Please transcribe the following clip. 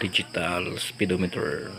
digital speedometer.